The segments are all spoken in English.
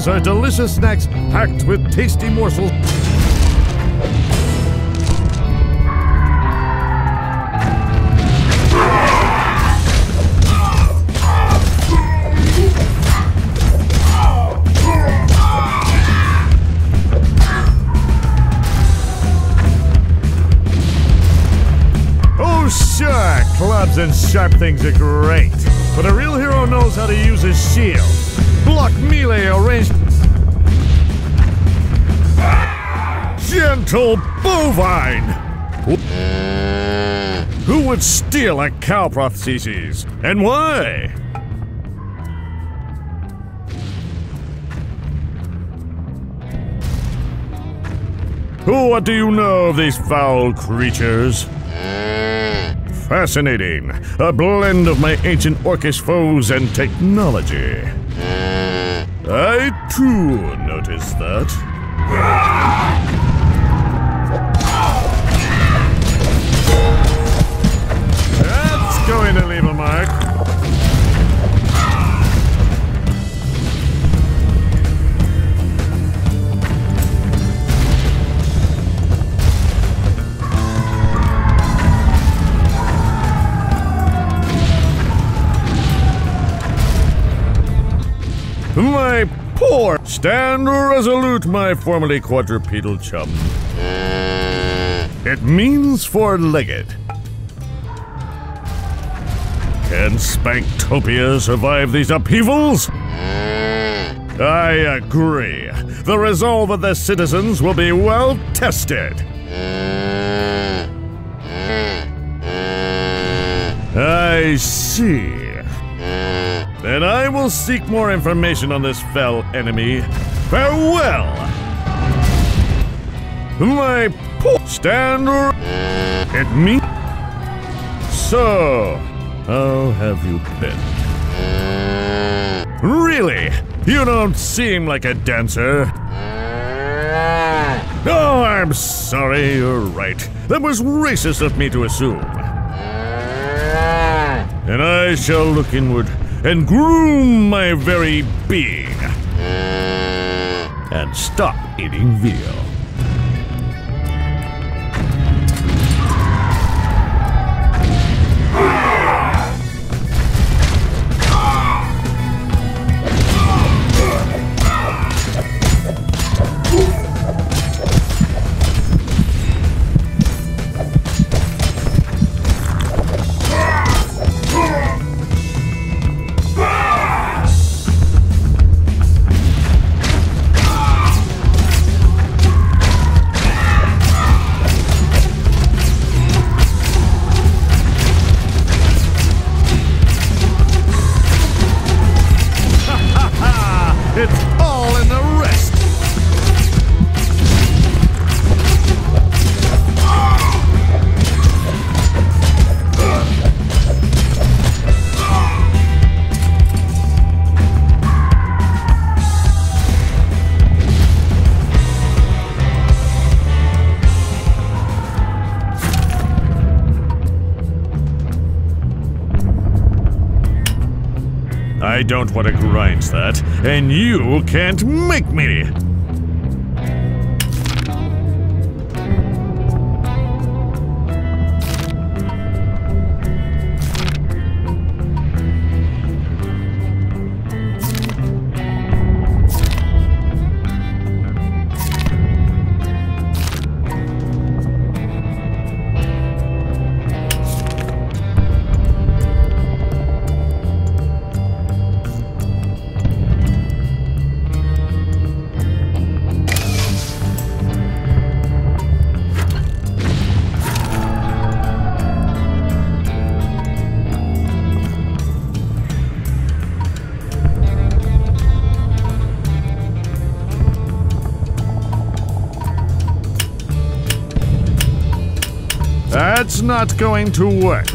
These are delicious snacks packed with tasty morsels. Oh, sure, clubs and sharp things are great. But a real hero knows how to use his shield. Block melee arranged. Gentle bovine! Who would steal a cow prosthesis? And why? Who, what do you know of these foul creatures? Fascinating. A blend of my ancient orcish foes and technology. I too noticed that. My poor. Stand resolute, my formerly quadrupedal chum. It means four-legged. Can Spanktopia survive these upheavals? I agree. The resolve of the citizens will be well tested. I see. Then I will seek more information on this fell enemy. Farewell! My poor stand at me. So, how have you been? Really? You don't seem like a dancer. Oh, I'm sorry, you're right. That was racist of me to assume. And I shall look inward and groom my very being. And stop eating veal. I don't want to grind that, and you can't make me. Not going to work.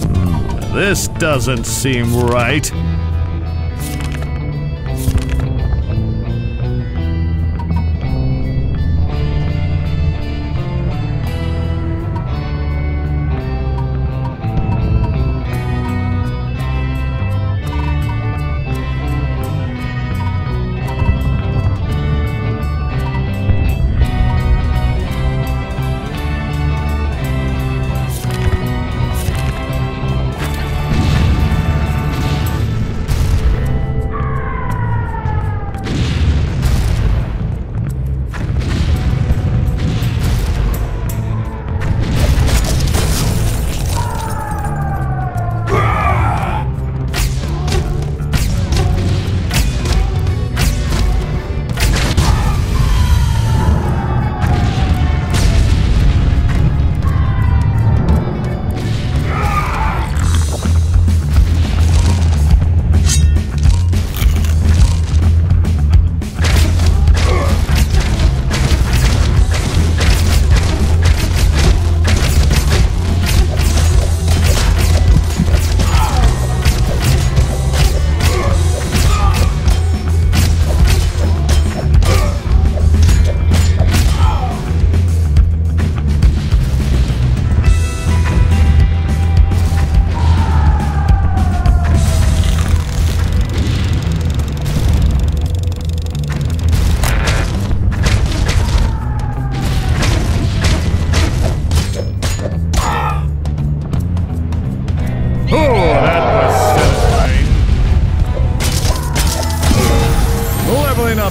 Hmm, this doesn't seem right.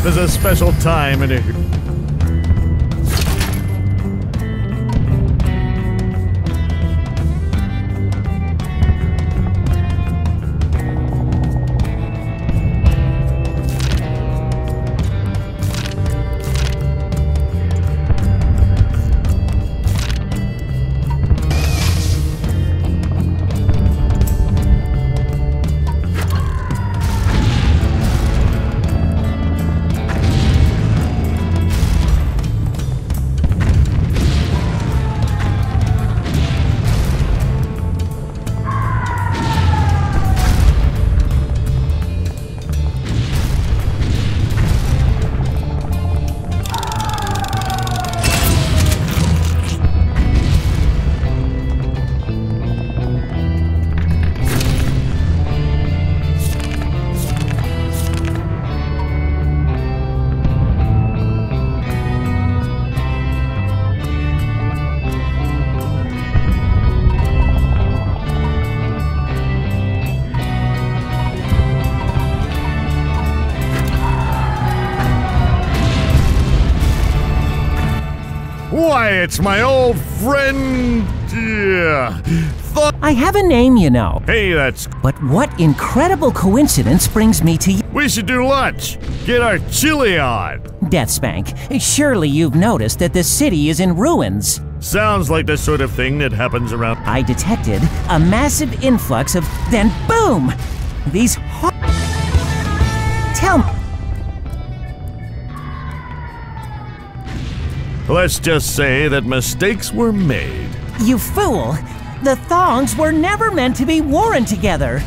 up is a special time in it. It's my old friend. Yeah. Th- I have a name, you know. hey, that's. But what incredible coincidence brings me to you, We should do lunch. Get our chili on. DeathSpank. Surely you've noticed that the city is in ruins. Sounds like the sort of thing that happens around. I detected a massive influx of. Then, boom! These. Tell me. Let's just say that mistakes were made. You fool! The thongs were never meant to be worn together.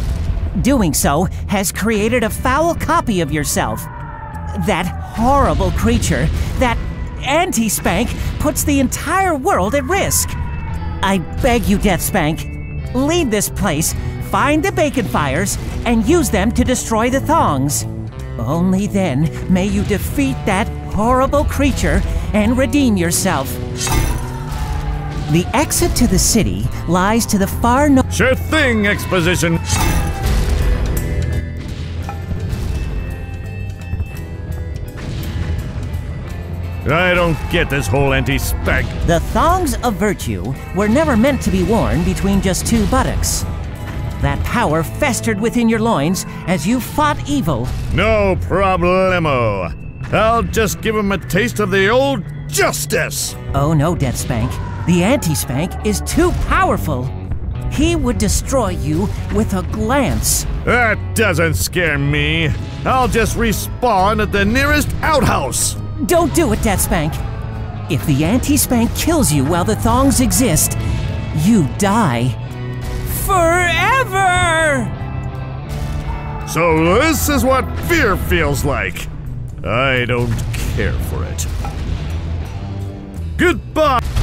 Doing so has created a foul copy of yourself. That horrible creature, that AntiSpank, puts the entire world at risk. I beg you, DeathSpank, leave this place, find the bacon fires, and use them to destroy the thongs. Only then may you defeat that horrible creature and redeem yourself. The exit to the city lies to the far north. Sure thing, exposition. I don't get this whole AntiSpank. The thongs of virtue were never meant to be worn between just two buttocks. That power festered within your loins as you fought evil. No problemo. I'll just give him a taste of the old justice. Oh no, DeathSpank. The AntiSpank is too powerful. He would destroy you with a glance. That doesn't scare me. I'll just respawn at the nearest outhouse. Don't do it, DeathSpank. If the AntiSpank kills you while the thongs exist, you die. Forever! So this is what fear feels like. I don't care for it. Goodbye.